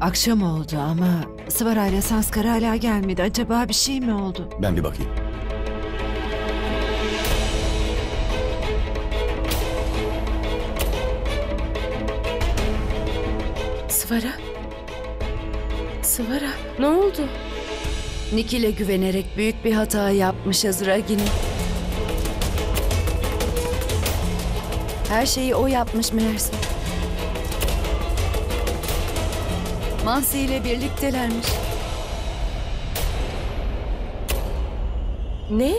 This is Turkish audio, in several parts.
Akşam oldu ama Sıvara ile Sanskar hala gelmedi. Acaba bir şey mi oldu? Ben bir bakayım. Sıvara? Sıvara ne oldu? Nikil'e güvenerek büyük bir hata yapmışız Ragini. Her şeyi o yapmış meğerse. Mansi ile birliktelermiş. Ne?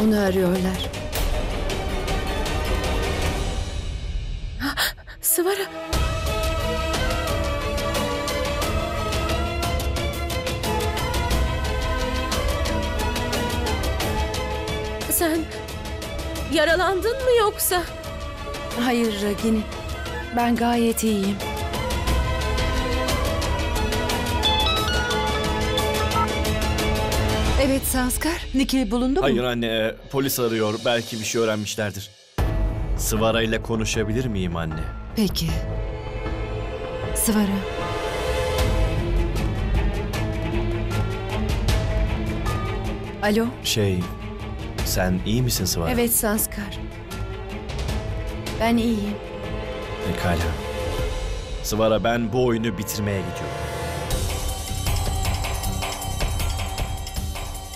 Onu arıyorlar. Sıvara. Sen yaralandın mı yoksa? Hayır Ragini. Ben gayet iyiyim. Evet Sanskar. Nikil bulundu mu? Hayır anne, e, polis arıyor. Belki bir şey öğrenmişlerdir. Sıvara ile konuşabilir miyim anne? Peki. Sıvara. Alo. Şey, sen iyi misin Sıvara? Evet Sanskar. Ben iyiyim. Pekala. Sıvara ben bu oyunu bitirmeye gidiyorum.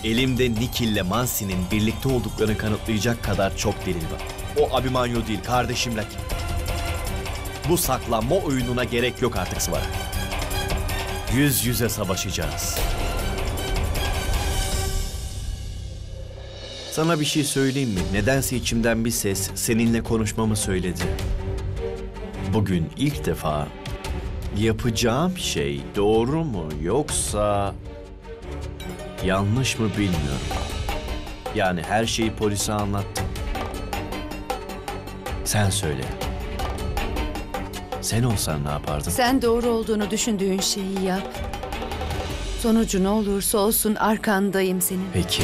Elimde Nikil ile Mansi'nin birlikte olduklarını kanıtlayacak kadar çok delil var. O Abimanyo değil, kardeşim Lucky. Bu saklanma oyununa gerek yok artık Sıvara. Yüz yüze savaşacağız. Sana bir şey söyleyeyim mi? Nedense içimden bir ses seninle konuşmamı söyledi. Bugün ilk defa yapacağım şey doğru mu yoksa yanlış mı bilmiyorum. Yani her şeyi polise anlattım. Sen söyle. Sen olsan ne yapardın? Sen doğru olduğunu düşündüğün şeyi yap. Sonucu ne olursa olsun arkandayım senin. Peki.